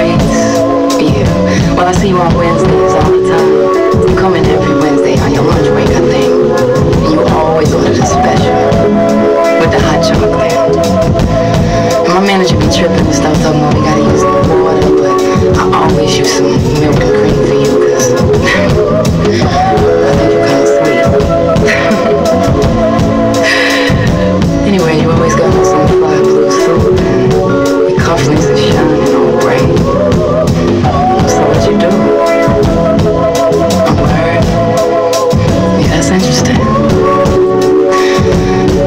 embrace you. Well, I see you on Wednesdays all the time. You come in every Wednesday on your lunch break, I think. You always order this. was.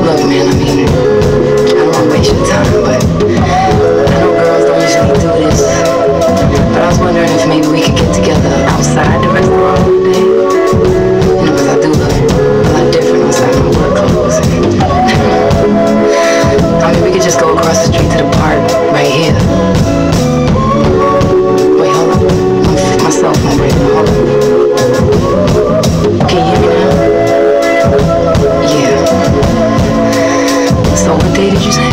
Look, man, I mean, I don't want to waste your time, but I know girls don't usually do this. But I was wondering if maybe we could get together outside did you say?